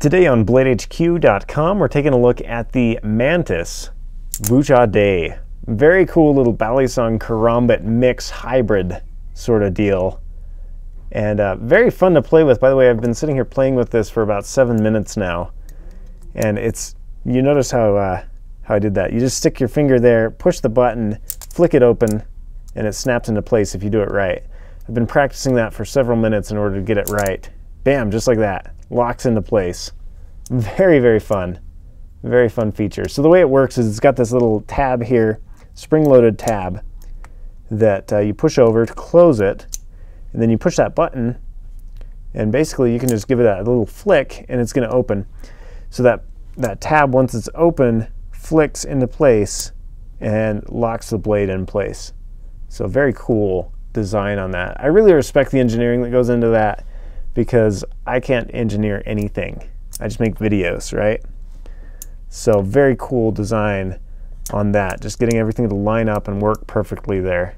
Today on BladeHQ.com, we're taking a look at the Mantis Vuja De. Very cool little Balisong Karambit mix hybrid sort of deal. And uh, very fun to play with. By the way, I've been sitting here playing with this for about seven minutes now. And it's, you notice how, uh, how I did that. You just stick your finger there, push the button, flick it open, and it snaps into place if you do it right. I've been practicing that for several minutes in order to get it right. Bam, just like that, locks into place. Very, very fun. Very fun feature. So the way it works is it's got this little tab here, spring-loaded tab, that uh, you push over to close it, and then you push that button, and basically you can just give it a little flick, and it's going to open. So that, that tab, once it's open, flicks into place and locks the blade in place. So very cool design on that. I really respect the engineering that goes into that because I can't engineer anything. I just make videos, right? So very cool design on that. Just getting everything to line up and work perfectly there.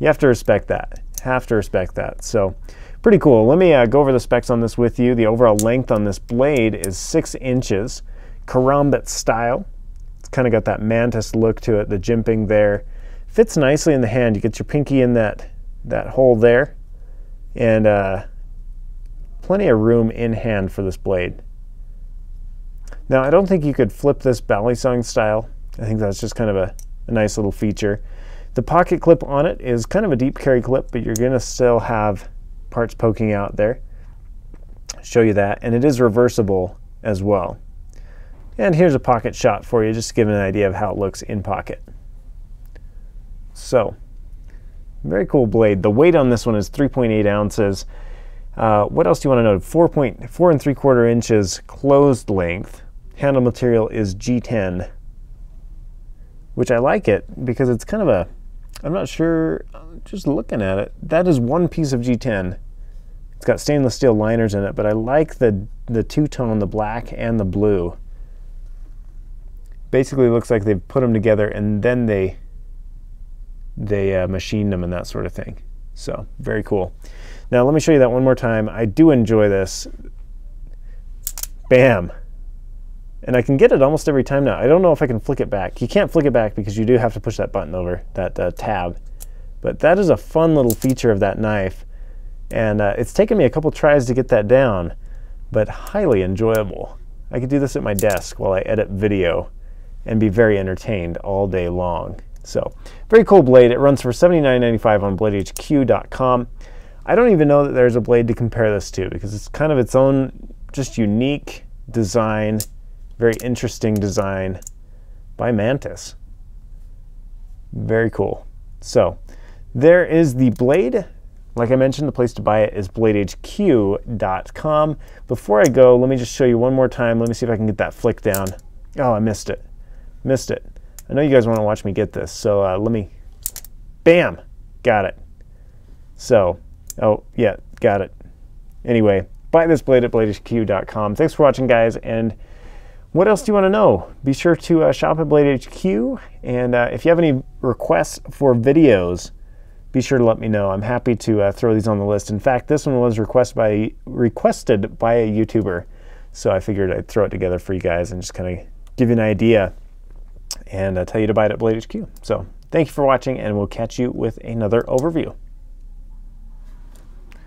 You have to respect that. Have to respect that. So pretty cool. Let me uh, go over the specs on this with you. The overall length on this blade is six inches. Karambit style. It's kind of got that mantis look to it, the jimping there. Fits nicely in the hand. You get your pinky in that, that hole there. And uh, plenty of room in hand for this blade. Now, I don't think you could flip this Balisong style. I think that's just kind of a, a nice little feature. The pocket clip on it is kind of a deep carry clip, but you're going to still have parts poking out there. Show you that. And it is reversible as well. And here's a pocket shot for you, just to give an idea of how it looks in pocket. So, very cool blade. The weight on this one is 3.8 ounces. Uh, what else do you want to know? 4.4 and 3 quarter inches closed length. Handle material is G10, which I like it because it's kind of a, I'm not sure, just looking at it, that is one piece of G10. It's got stainless steel liners in it, but I like the, the two-tone, the black and the blue basically looks like they've put them together and then they they uh, machined them and that sort of thing. So very cool. Now let me show you that one more time. I do enjoy this. Bam. And I can get it almost every time now. I don't know if I can flick it back. You can't flick it back because you do have to push that button over, that uh, tab. But that is a fun little feature of that knife. And uh, it's taken me a couple tries to get that down, but highly enjoyable. I could do this at my desk while I edit video and be very entertained all day long. So very cool blade. It runs for $79.95 on BladeHQ.com. I don't even know that there's a blade to compare this to because it's kind of its own just unique design, very interesting design by Mantis. Very cool. So there is the blade. Like I mentioned, the place to buy it is bladehq.com. Before I go, let me just show you one more time. Let me see if I can get that flick down. Oh, I missed it. Missed it. I know you guys want to watch me get this, so uh, let me, bam, got it. So, oh, yeah, got it. Anyway, buy this blade at bladehq.com. Thanks for watching, guys, and what else do you want to know? Be sure to uh, shop at Blade HQ, and uh, if you have any requests for videos, be sure to let me know. I'm happy to uh, throw these on the list. In fact, this one was requested by, requested by a YouTuber, so I figured I'd throw it together for you guys and just kind of give you an idea and uh, tell you to buy it at Blade HQ. So thank you for watching, and we'll catch you with another overview.